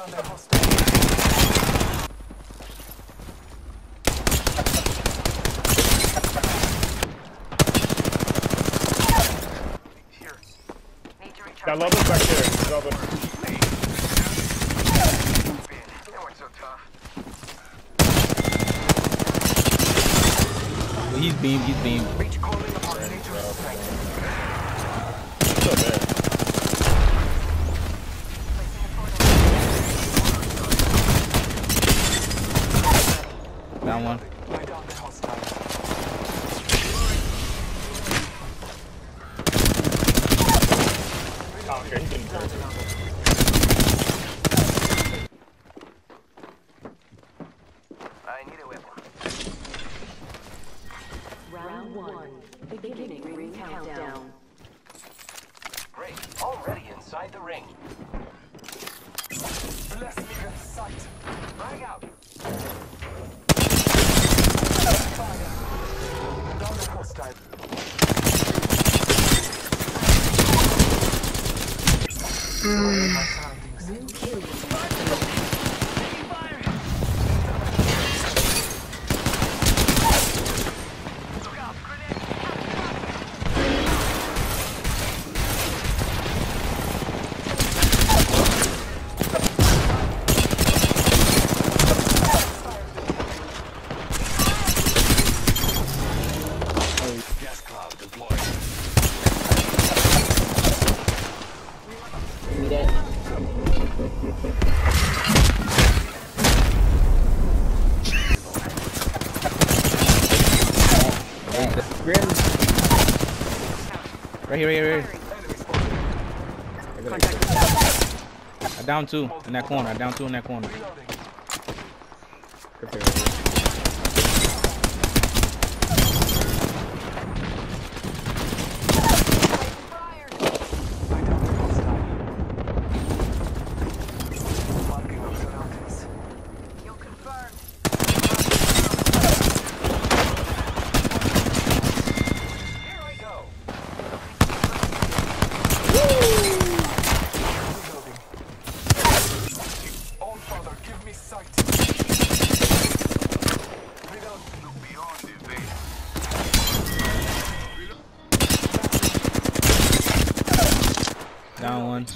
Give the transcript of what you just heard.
Down there, hostile. Here. Need to recharge. That level's back there. Level. They weren't so tough. He's beamed. He's beamed. Reach calling upon strength. Down one. I downed the hostile. Okay, he's getting hurt. I need a weapon. Round one. Beginning ring countdown. Great. Already inside the ring. Bless me with sight. Frag out. Hum. Right here, right here, right here. Enemy spotted. I down two in that corner. I down two in that corner. Reloading. Right there, right here. I downed the hostile. Marking our surroundings. You'll confirm. Here I go. Reloading. All Veil. Down one.